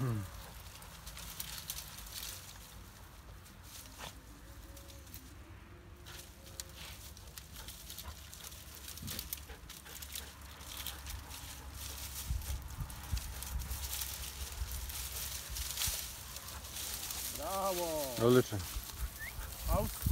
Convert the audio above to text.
Brawo! Odlično. Out.